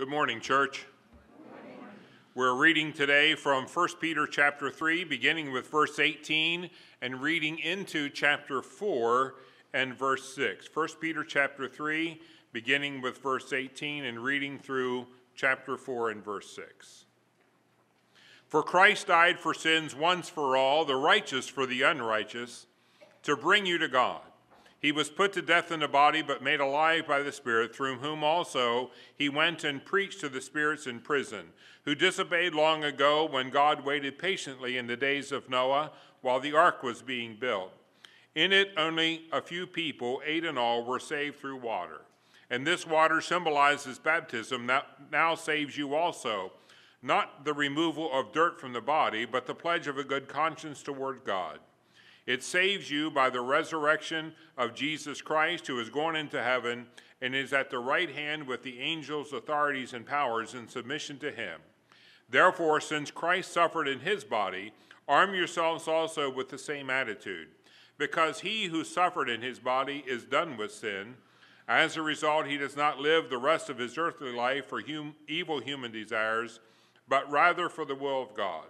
Good morning, church. We're reading today from 1 Peter chapter 3, beginning with verse 18 and reading into chapter 4 and verse 6. 1 Peter chapter 3, beginning with verse 18 and reading through chapter 4 and verse 6. For Christ died for sins once for all, the righteous for the unrighteous, to bring you to God. He was put to death in the body, but made alive by the Spirit, through whom also he went and preached to the spirits in prison, who disobeyed long ago when God waited patiently in the days of Noah while the ark was being built. In it, only a few people, eight in all, were saved through water. And this water symbolizes baptism that now saves you also, not the removal of dirt from the body, but the pledge of a good conscience toward God. It saves you by the resurrection of Jesus Christ, who has gone into heaven and is at the right hand with the angels, authorities, and powers in submission to him. Therefore, since Christ suffered in his body, arm yourselves also with the same attitude, because he who suffered in his body is done with sin. As a result, he does not live the rest of his earthly life for hum- evil human desires, but rather for the will of God.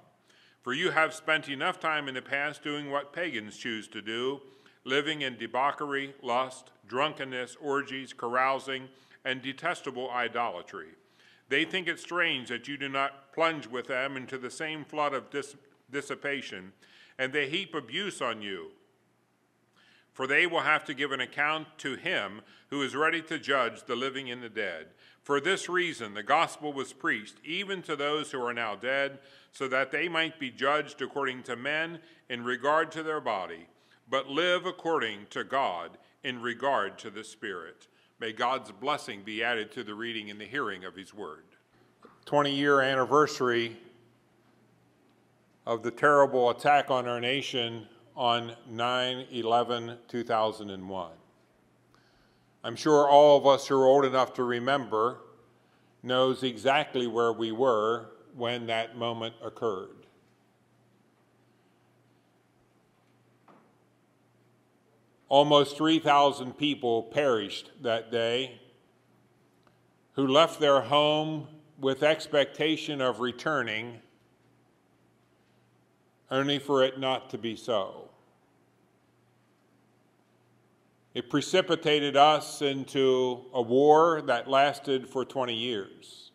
For you have spent enough time in the past doing what pagans choose to do, living in debauchery, lust, drunkenness, orgies, carousing, and detestable idolatry. They think it strange that you do not plunge with them into the same flood of dis- dissipation, and they heap abuse on you. For they will have to give an account to him who is ready to judge the living and the dead. For this reason, the gospel was preached even to those who are now dead, so that they might be judged according to men in regard to their body, but live according to God in regard to the Spirit. May God's blessing be added to the reading and the hearing of His word. 20 year anniversary of the terrible attack on our nation on 9 11 2001. I'm sure all of us who are old enough to remember knows exactly where we were when that moment occurred. Almost 3,000 people perished that day who left their home with expectation of returning, only for it not to be so. It precipitated us into a war that lasted for 20 years.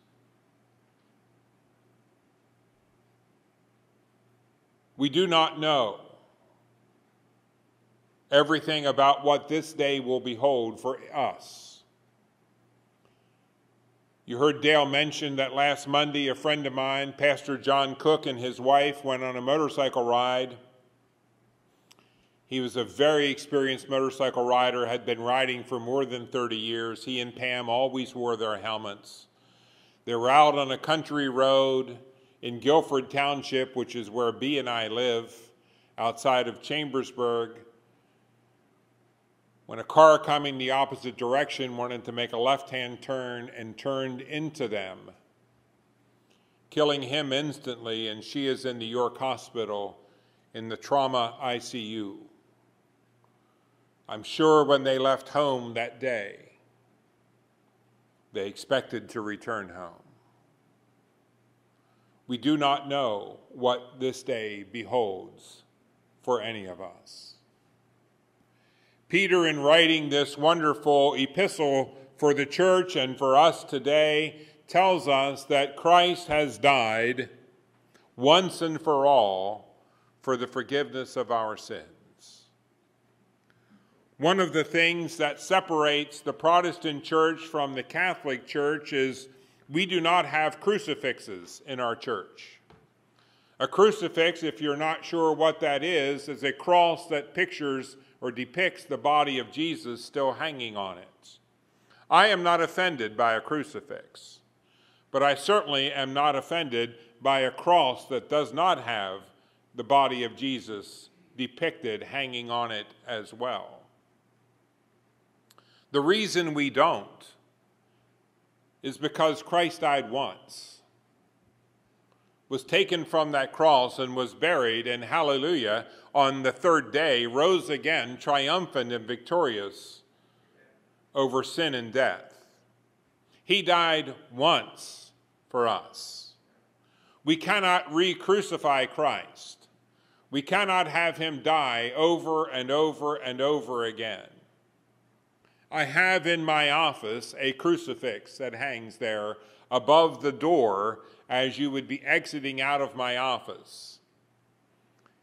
We do not know everything about what this day will behold for us. You heard Dale mention that last Monday, a friend of mine, Pastor John Cook, and his wife went on a motorcycle ride he was a very experienced motorcycle rider, had been riding for more than 30 years. He and Pam always wore their helmets. They were out on a country road in Guilford Township, which is where B and I live, outside of Chambersburg, when a car coming the opposite direction wanted to make a left hand turn and turned into them, killing him instantly, and she is in the York Hospital in the trauma ICU. I'm sure when they left home that day, they expected to return home. We do not know what this day beholds for any of us. Peter, in writing this wonderful epistle for the church and for us today, tells us that Christ has died once and for all for the forgiveness of our sins. One of the things that separates the Protestant church from the Catholic church is we do not have crucifixes in our church. A crucifix, if you're not sure what that is, is a cross that pictures or depicts the body of Jesus still hanging on it. I am not offended by a crucifix, but I certainly am not offended by a cross that does not have the body of Jesus depicted hanging on it as well. The reason we don't is because Christ died once, was taken from that cross and was buried, and hallelujah, on the third day rose again, triumphant and victorious over sin and death. He died once for us. We cannot re crucify Christ. We cannot have him die over and over and over again. I have in my office a crucifix that hangs there above the door as you would be exiting out of my office.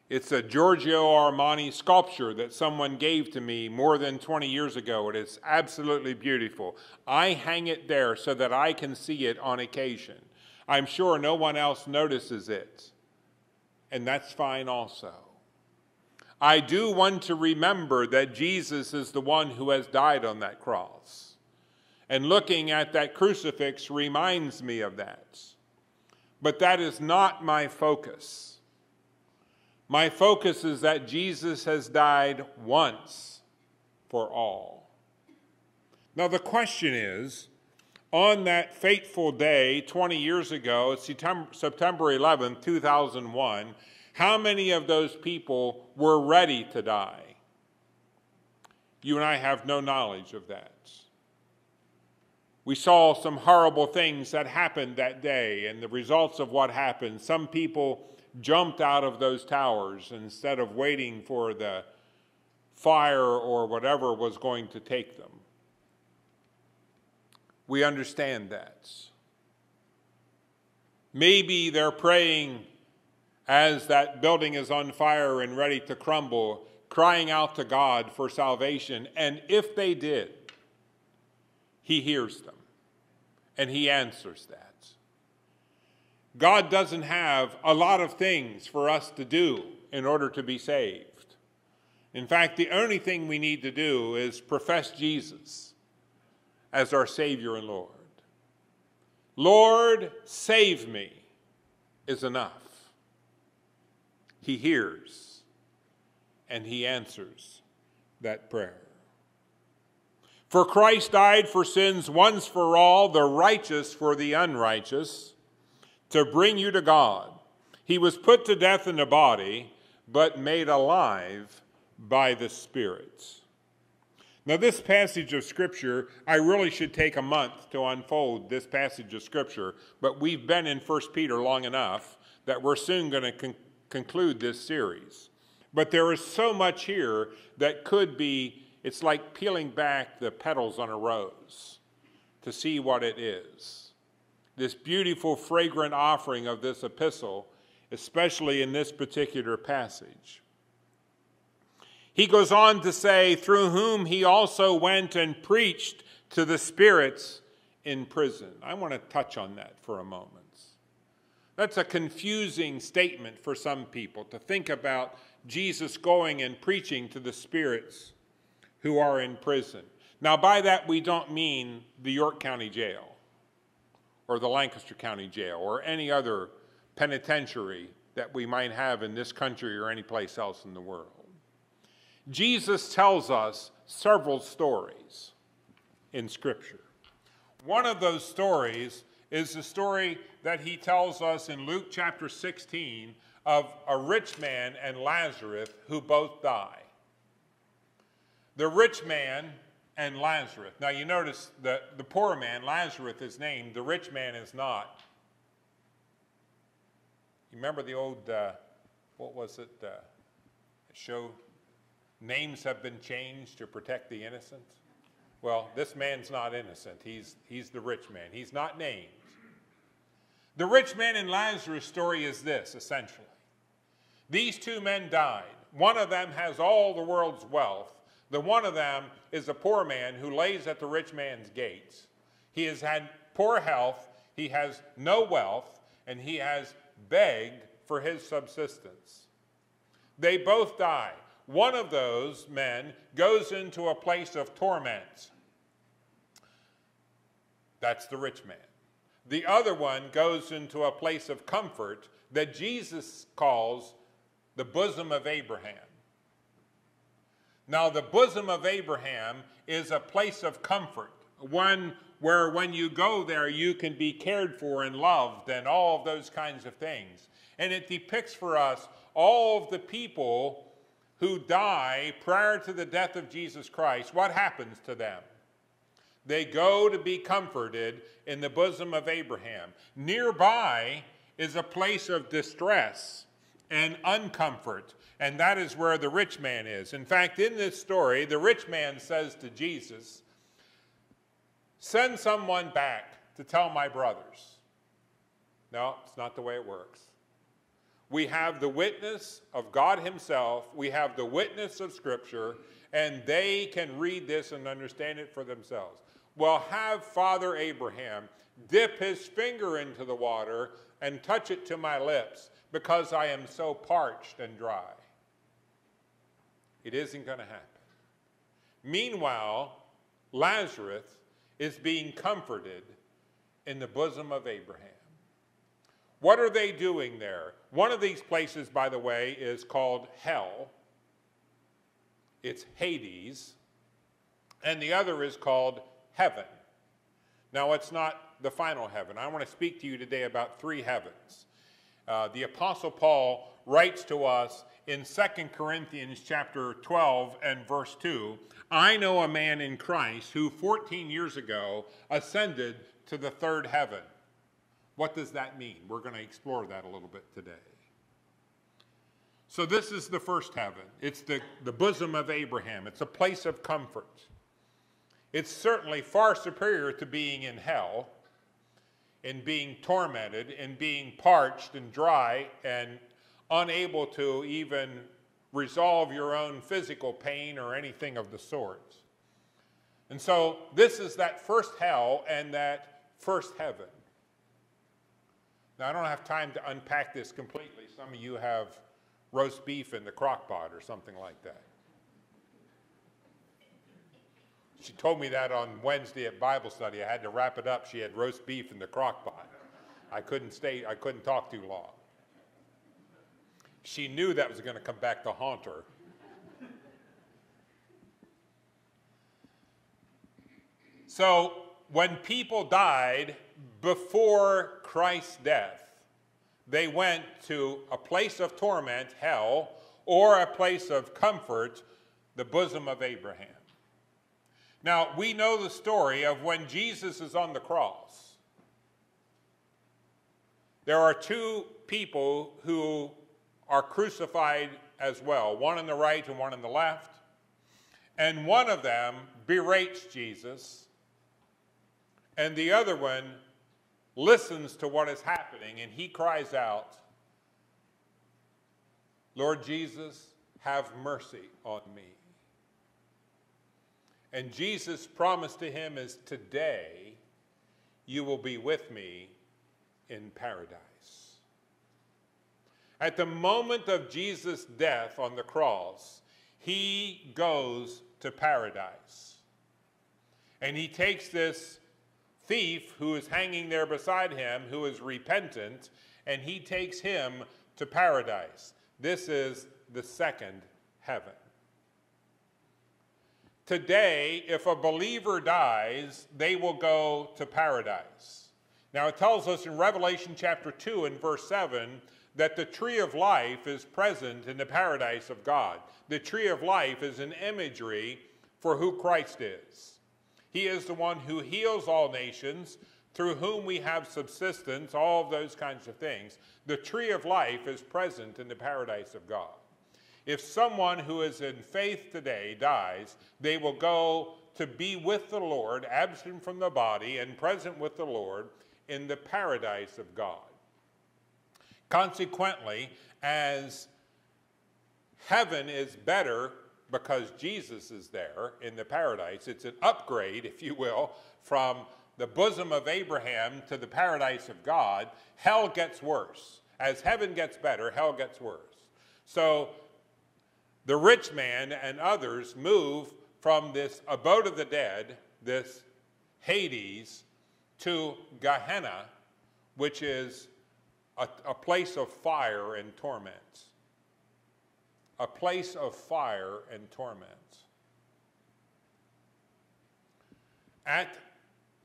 It's a Giorgio Armani sculpture that someone gave to me more than 20 years ago. It is absolutely beautiful. I hang it there so that I can see it on occasion. I'm sure no one else notices it, and that's fine also. I do want to remember that Jesus is the one who has died on that cross. And looking at that crucifix reminds me of that. But that is not my focus. My focus is that Jesus has died once for all. Now, the question is on that fateful day 20 years ago, September 11, 2001, how many of those people were ready to die? You and I have no knowledge of that. We saw some horrible things that happened that day and the results of what happened. Some people jumped out of those towers instead of waiting for the fire or whatever was going to take them. We understand that. Maybe they're praying as that building is on fire and ready to crumble, crying out to God for salvation. And if they did, He hears them and He answers that. God doesn't have a lot of things for us to do in order to be saved. In fact, the only thing we need to do is profess Jesus as our Savior and Lord. Lord, save me is enough. He hears and He answers that prayer. For Christ died for sins once for all, the righteous for the unrighteous to bring you to God. He was put to death in the body, but made alive by the Spirit. Now, this passage of Scripture, I really should take a month to unfold this passage of Scripture, but we've been in 1 Peter long enough that we're soon going to conclude this series. But there is so much here that could be, it's like peeling back the petals on a rose to see what it is this beautiful, fragrant offering of this epistle, especially in this particular passage. He goes on to say, through whom he also went and preached to the spirits in prison. I want to touch on that for a moment. That's a confusing statement for some people to think about Jesus going and preaching to the spirits who are in prison. Now, by that, we don't mean the York County Jail or the Lancaster County Jail or any other penitentiary that we might have in this country or any place else in the world. Jesus tells us several stories in Scripture. One of those stories is the story that he tells us in Luke chapter 16 of a rich man and Lazarus who both die. The rich man and Lazarus. Now you notice that the poor man, Lazarus, is named, the rich man is not. You remember the old, uh, what was it, uh, show? Names have been changed to protect the innocent. Well, this man's not innocent. He's, he's the rich man. He's not named. The rich man in Lazarus' story is this, essentially. These two men died. One of them has all the world's wealth, the one of them is a poor man who lays at the rich man's gates. He has had poor health, he has no wealth, and he has begged for his subsistence. They both die. One of those men goes into a place of torment. That's the rich man. The other one goes into a place of comfort that Jesus calls the bosom of Abraham. Now, the bosom of Abraham is a place of comfort, one where when you go there, you can be cared for and loved and all of those kinds of things. And it depicts for us all of the people who die prior to the death of Jesus Christ. What happens to them? They go to be comforted in the bosom of Abraham. Nearby is a place of distress and uncomfort, and that is where the rich man is. In fact, in this story, the rich man says to Jesus, Send someone back to tell my brothers. No, it's not the way it works. We have the witness of God Himself, we have the witness of Scripture, and they can read this and understand it for themselves. Well, have Father Abraham dip his finger into the water and touch it to my lips because I am so parched and dry. It isn't going to happen. Meanwhile, Lazarus is being comforted in the bosom of Abraham. What are they doing there? One of these places, by the way, is called hell. It's Hades. And the other is called heaven. Now, it's not the final heaven. I want to speak to you today about three heavens. Uh, the Apostle Paul writes to us in 2 Corinthians chapter 12 and verse 2 I know a man in Christ who 14 years ago ascended to the third heaven. What does that mean? We're going to explore that a little bit today. So, this is the first heaven. It's the, the bosom of Abraham, it's a place of comfort. It's certainly far superior to being in hell and being tormented and being parched and dry and unable to even resolve your own physical pain or anything of the sort. And so this is that first hell and that first heaven. Now, I don't have time to unpack this completely. Some of you have roast beef in the crock pot or something like that. She told me that on Wednesday at Bible study. I had to wrap it up. She had roast beef in the crock pot. I couldn't stay, I couldn't talk too long. She knew that was going to come back to haunt her. So, when people died before Christ's death, they went to a place of torment, hell, or a place of comfort, the bosom of Abraham. Now, we know the story of when Jesus is on the cross. There are two people who are crucified as well, one on the right and one on the left. And one of them berates Jesus, and the other one listens to what is happening, and he cries out, Lord Jesus, have mercy on me. And Jesus' promise to him is today you will be with me in paradise. At the moment of Jesus' death on the cross, he goes to paradise. And he takes this thief who is hanging there beside him, who is repentant, and he takes him to paradise. This is the second heaven. Today, if a believer dies, they will go to paradise. Now, it tells us in Revelation chapter 2 and verse 7 that the tree of life is present in the paradise of God. The tree of life is an imagery for who Christ is. He is the one who heals all nations, through whom we have subsistence, all of those kinds of things. The tree of life is present in the paradise of God. If someone who is in faith today dies, they will go to be with the Lord, absent from the body and present with the Lord in the paradise of God. Consequently, as heaven is better because Jesus is there in the paradise, it's an upgrade, if you will, from the bosom of Abraham to the paradise of God, hell gets worse. As heaven gets better, hell gets worse. So the rich man and others move from this abode of the dead, this Hades, to Gehenna, which is a, a place of fire and torments. A place of fire and torments. At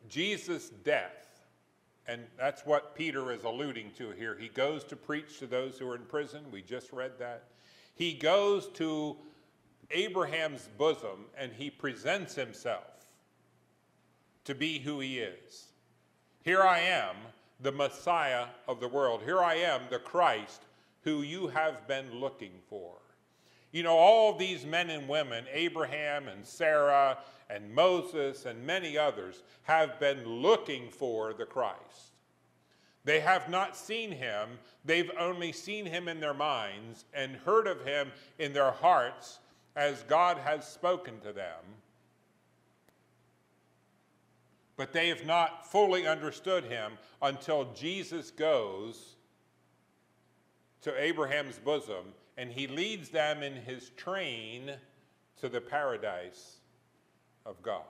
Jesus' death, and that's what Peter is alluding to here. He goes to preach to those who are in prison. We just read that. He goes to Abraham's bosom and he presents himself to be who he is. Here I am, the Messiah of the world. Here I am, the Christ who you have been looking for. You know, all these men and women, Abraham and Sarah and Moses and many others, have been looking for the Christ. They have not seen him, they've only seen him in their minds and heard of him in their hearts as God has spoken to them. But they have not fully understood him until Jesus goes to Abraham's bosom and he leads them in his train to the paradise of God.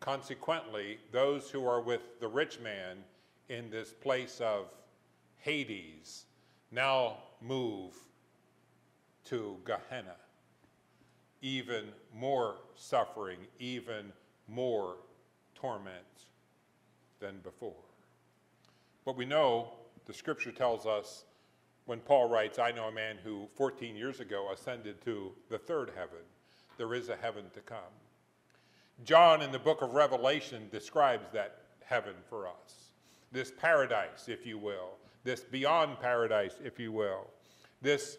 Consequently, those who are with the rich man in this place of Hades now move to Gehenna. Even more suffering, even more torment than before. But we know the scripture tells us when Paul writes, I know a man who 14 years ago ascended to the third heaven. There is a heaven to come. John in the book of Revelation describes that heaven for us. This paradise, if you will, this beyond paradise, if you will, this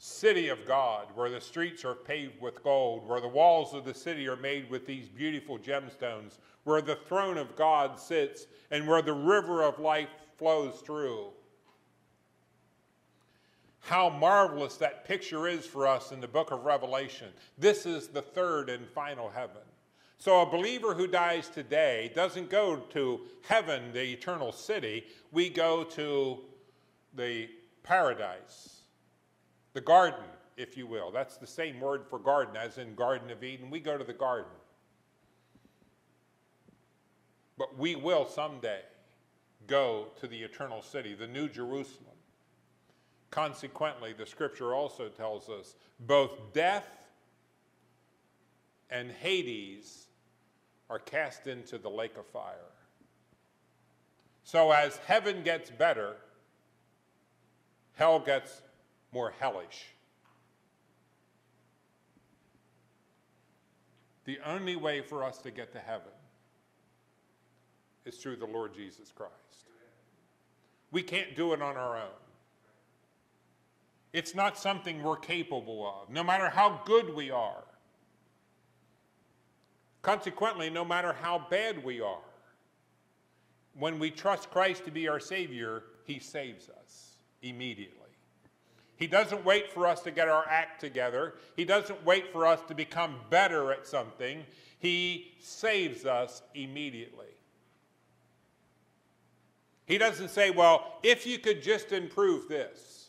city of God where the streets are paved with gold, where the walls of the city are made with these beautiful gemstones, where the throne of God sits, and where the river of life flows through. How marvelous that picture is for us in the book of Revelation. This is the third and final heaven. So, a believer who dies today doesn't go to heaven, the eternal city. We go to the paradise, the garden, if you will. That's the same word for garden as in Garden of Eden. We go to the garden. But we will someday go to the eternal city, the New Jerusalem. Consequently, the scripture also tells us both death and Hades are cast into the lake of fire. So, as heaven gets better, hell gets more hellish. The only way for us to get to heaven is through the Lord Jesus Christ. We can't do it on our own. It's not something we're capable of, no matter how good we are. Consequently, no matter how bad we are, when we trust Christ to be our Savior, He saves us immediately. He doesn't wait for us to get our act together. He doesn't wait for us to become better at something. He saves us immediately. He doesn't say, well, if you could just improve this.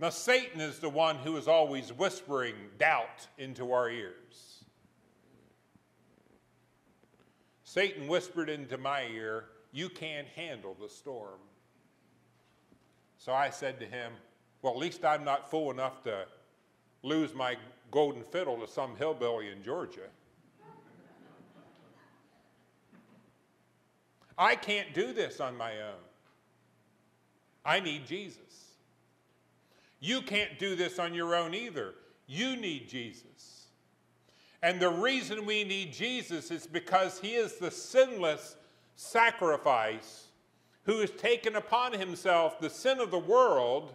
Now, Satan is the one who is always whispering doubt into our ears. Satan whispered into my ear, You can't handle the storm. So I said to him, Well, at least I'm not fool enough to lose my golden fiddle to some hillbilly in Georgia. I can't do this on my own. I need Jesus. You can't do this on your own either. You need Jesus. And the reason we need Jesus is because he is the sinless sacrifice who has taken upon himself the sin of the world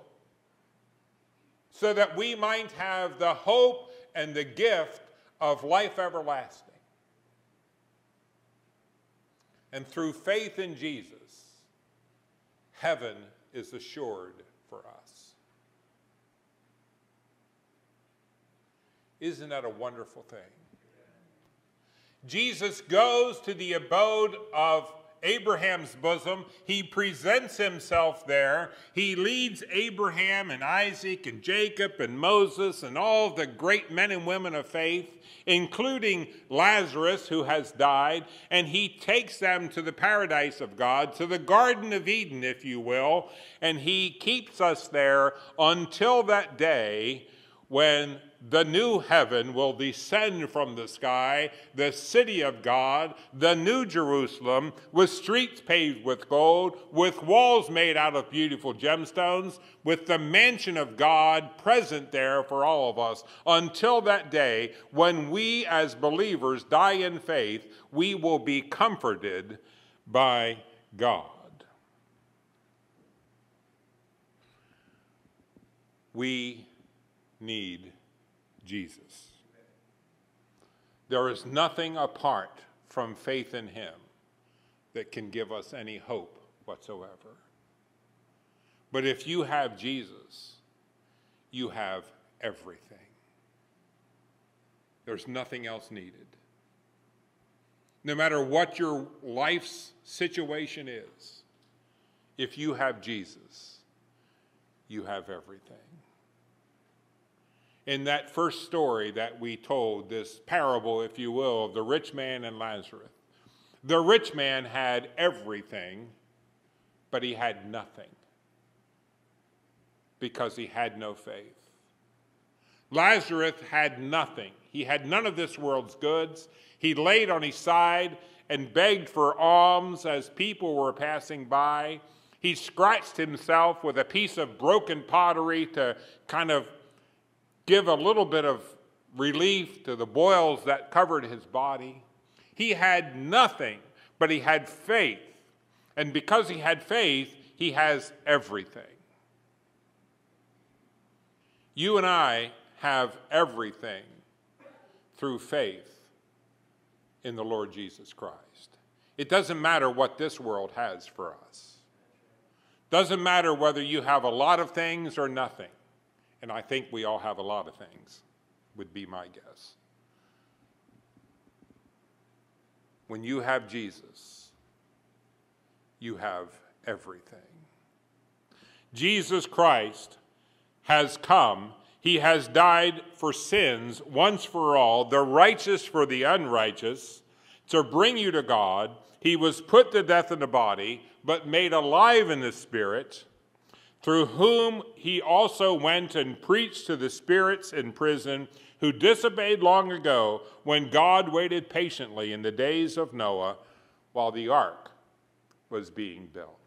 so that we might have the hope and the gift of life everlasting. And through faith in Jesus, heaven is assured for us. Isn't that a wonderful thing? Jesus goes to the abode of Abraham's bosom. He presents himself there. He leads Abraham and Isaac and Jacob and Moses and all the great men and women of faith, including Lazarus, who has died, and he takes them to the paradise of God, to the Garden of Eden, if you will, and he keeps us there until that day when the new heaven will descend from the sky, the city of God, the new Jerusalem, with streets paved with gold, with walls made out of beautiful gemstones, with the mansion of God present there for all of us, until that day when we as believers die in faith, we will be comforted by God. We need Jesus. There is nothing apart from faith in Him that can give us any hope whatsoever. But if you have Jesus, you have everything. There's nothing else needed. No matter what your life's situation is, if you have Jesus, you have everything in that first story that we told, this parable, if you will, of the rich man and Lazarus. The rich man had everything, but he had nothing because he had no faith. Lazarus had nothing. He had none of this world's goods. He laid on his side and begged for alms as people were passing by. He scratched himself with a piece of broken pottery to kind of give a little bit of relief to the boils that covered his body. He had nothing, but he had faith. And because he had faith, he has everything. You and I have everything through faith in the Lord Jesus Christ. It doesn't matter what this world has for us. Doesn't matter whether you have a lot of things or nothing and I think we all have a lot of things, would be my guess. When you have Jesus, you have everything. Jesus Christ has come. He has died for sins once for all, the righteous for the unrighteous, to bring you to God. He was put to death in the body, but made alive in the spirit through whom he also went and preached to the spirits in prison who disobeyed long ago when God waited patiently in the days of Noah while the ark was being built.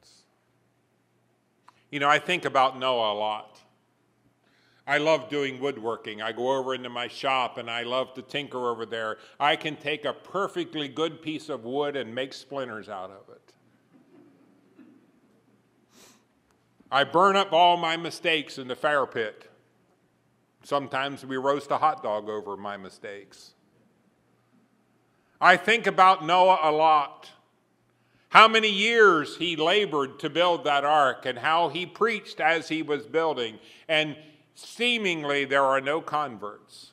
You know, I think about Noah a lot. I love doing woodworking. I go over into my shop and I love to tinker over there. I can take a perfectly good piece of wood and make splinters out of it. I burn up all my mistakes in the fire pit. Sometimes we roast a hot dog over my mistakes. I think about Noah a lot. How many years he labored to build that ark and how he preached as he was building, and seemingly there are no converts.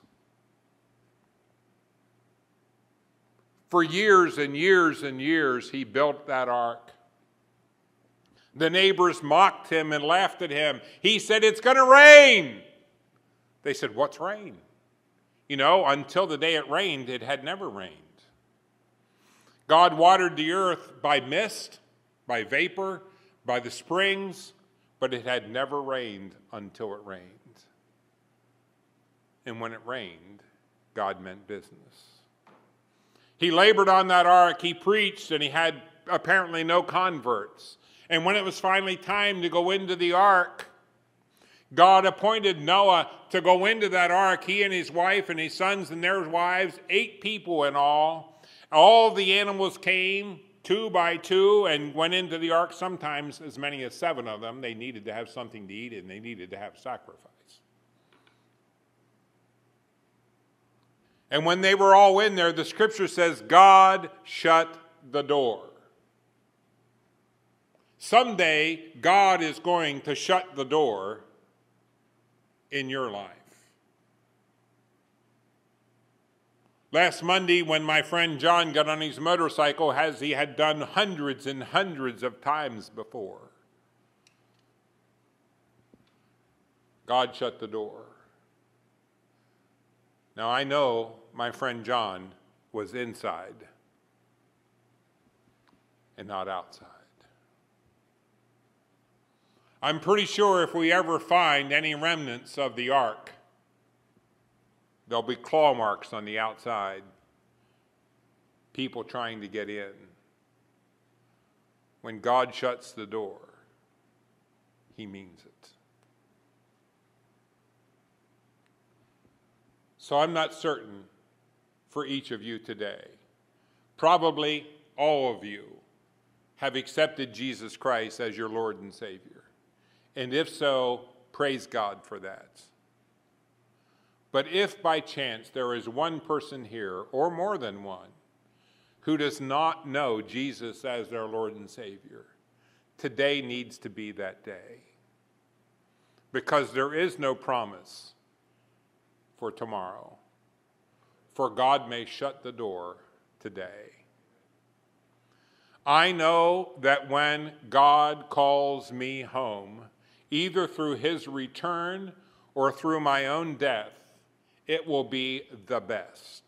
For years and years and years, he built that ark. The neighbors mocked him and laughed at him. He said, It's going to rain. They said, What's rain? You know, until the day it rained, it had never rained. God watered the earth by mist, by vapor, by the springs, but it had never rained until it rained. And when it rained, God meant business. He labored on that ark, he preached, and he had apparently no converts. And when it was finally time to go into the ark, God appointed Noah to go into that ark, he and his wife and his sons and their wives, eight people in all. All the animals came two by two and went into the ark, sometimes as many as seven of them. They needed to have something to eat and they needed to have sacrifice. And when they were all in there, the scripture says God shut the door. Someday, God is going to shut the door in your life. Last Monday, when my friend John got on his motorcycle, as he had done hundreds and hundreds of times before, God shut the door. Now, I know my friend John was inside and not outside. I'm pretty sure if we ever find any remnants of the ark, There'll be claw marks on the outside, people trying to get in. When God shuts the door, he means it. So I'm not certain for each of you today. Probably all of you have accepted Jesus Christ as your Lord and Savior. And if so, praise God for that. But if by chance there is one person here, or more than one, who does not know Jesus as their Lord and Savior, today needs to be that day. Because there is no promise for tomorrow. For God may shut the door today. I know that when God calls me home, either through his return or through my own death, it will be the best.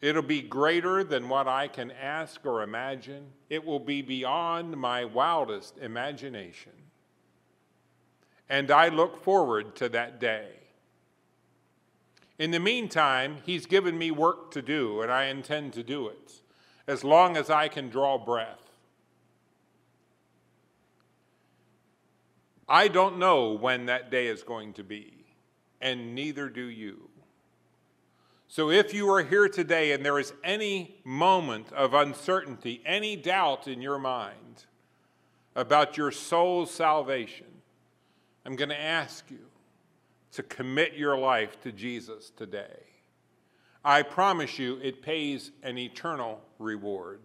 It'll be greater than what I can ask or imagine. It will be beyond my wildest imagination. And I look forward to that day. In the meantime, He's given me work to do, and I intend to do it as long as I can draw breath. I don't know when that day is going to be and neither do you. So if you are here today and there is any moment of uncertainty, any doubt in your mind about your soul's salvation, I'm going to ask you to commit your life to Jesus today. I promise you it pays an eternal reward.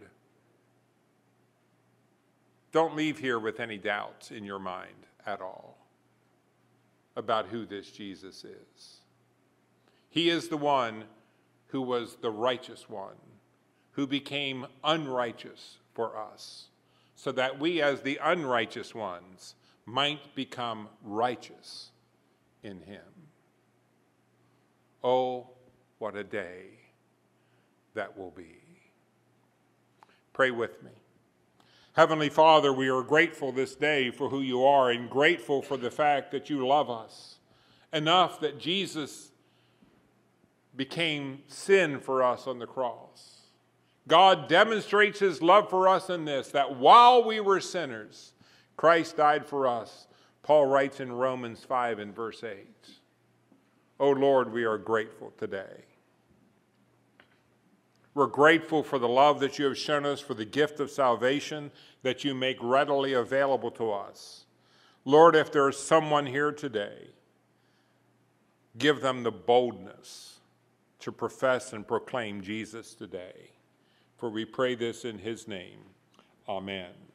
Don't leave here with any doubts in your mind at all about who this Jesus is. He is the one who was the righteous one, who became unrighteous for us, so that we, as the unrighteous ones, might become righteous in him. Oh, what a day that will be. Pray with me. Heavenly Father, we are grateful this day for who you are and grateful for the fact that you love us enough that Jesus became sin for us on the cross. God demonstrates his love for us in this that while we were sinners, Christ died for us. Paul writes in Romans 5 and verse 8. Oh Lord, we are grateful today. We're grateful for the love that you have shown us, for the gift of salvation that you make readily available to us. Lord, if there is someone here today, give them the boldness to profess and proclaim Jesus today. For we pray this in his name. Amen.